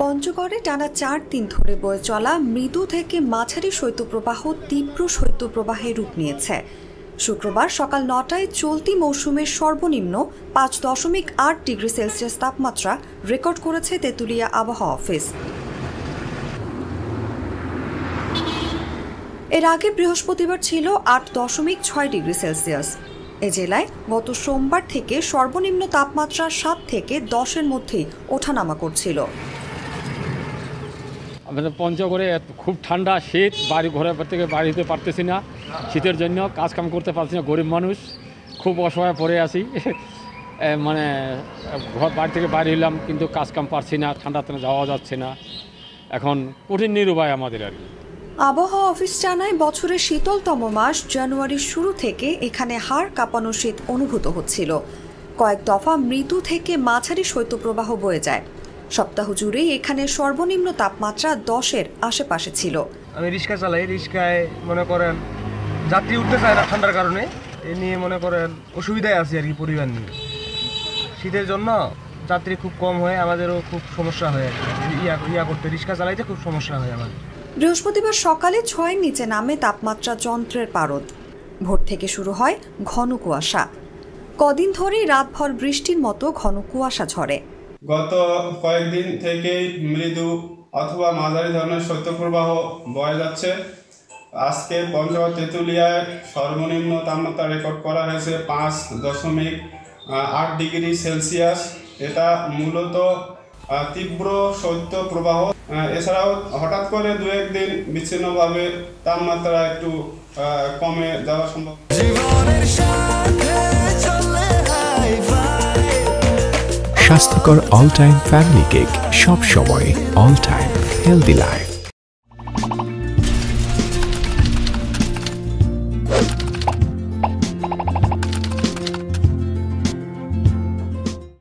পঞ্চগড়ে টানা চার দিন ধরে বয়ে চলা মৃদু থেকে মাঝারি শৈত্যপ্রবাহ তীব্র শৈত্যপ্রবাহে রূপ নিয়েছে। শুক্রবার সকাল নটায় চলতি মৌসুমের সর্বনিম্ন পাঁচ দশমিক আট ডিগ্রি সেলসিয়াস তাপমাত্রা রেকর্ড করেছে তেঁতুলিয়া আবহাওয়া অফিস। এর আগে বৃহস্পতিবার ছিল আট দশমিক ছয় ডিগ্রি সেলসিয়াস। এ জেলায় গত সোমবার থেকে সর্বনিম্ন তাপমাত্রা সাত থেকে দশের মধ্যেই ওঠানামা করছিল। আমাদের পঞ্চগড়ে খুব ঠান্ডা শীত, বাড়ি ঘরে থেকে বাড়ি হতে পারতেছি না। শীতের জন্য কাজ কাম করতে পারছি না, গরিব মানুষ। খুব অসহায় পড়ে আছি। মানে ঘর, বাড়ি থেকে বাড়ি হলাম কিন্তু কাজ কাম পারছি না ঠান্ডাতে যাওয়া যাচ্ছে না। এখন কঠিন নিরুপায় আমাদের আর কি। আবহাওয়া অফিস জানায়, বছরের শীতলতম মাস জানুয়ারির শুরু থেকে এখানে হাড় কাঁপানো শীত অনুভূত হচ্ছিল। কয়েক দফা মৃদু থেকে মাঝারি শৈত্যপ্রবাহ বয়ে যায়। সপ্তাহ জুড়েই এখানে সর্বনিম্ন তাপমাত্রা দশের আশেপাশে ছিল। আমি রিক্সা চালাই রিক্সায় মনে করেন যাত্রী উঠতে চায় না ঠান্ডার কারণে। এ নিয়ে মনে করেন অসুবিধায় আছি আর কি পরিবার নিয়ে। শীতের জন্য যাত্রী খুব কম হয় আমাদেরও খুব সমস্যা হয় আর কি। ইয়া ইয়া করতে রিক্সা চালাইতে খুব সমস্যা হয় আমাদের। বৃহস্পতিবার সকালে ছয়ের নিচে নামে তাপমাত্রা যন্ত্রের পারদ। ভোর থেকে শুরু হয় ঘন কুয়াশা। কদিন ধরেই রাতভর বৃষ্টির মতো ঘন কুয়াশা ঝরে। গত কয়েকদিন থেকেই মৃদু অথবা মাঝারি ধরনের শৈত্যপ্রবাহ বয়ে যাচ্ছে। আজকে পঞ্চগড় তেঁতুলিয়ায় সর্বনিম্ন তাপমাত্রা রেকর্ড করা হয়েছে পাঁচ দশমিক আট ডিগ্রি সেলসিয়াস। এটা মূলত তীব্র শৈত্যপ্রবাহ। আহ, এছাড়াও হঠাৎ করে দু একদিন বিচ্ছিন্নভাবে তাপমাত্রা একটু কমে যাওয়া সম্ভব। স্বাস্থ্যকর অল টাইম ফ্যামিলি কেক সব সময় অল টাইম হেলদি লাইফ